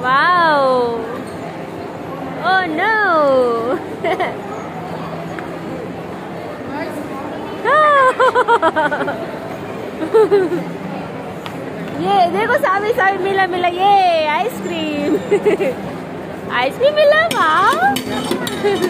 Wow! Oh no! ये देखो सामी सामी मिला मिला ये आइसक्रीम आइसक्रीम मिला वाह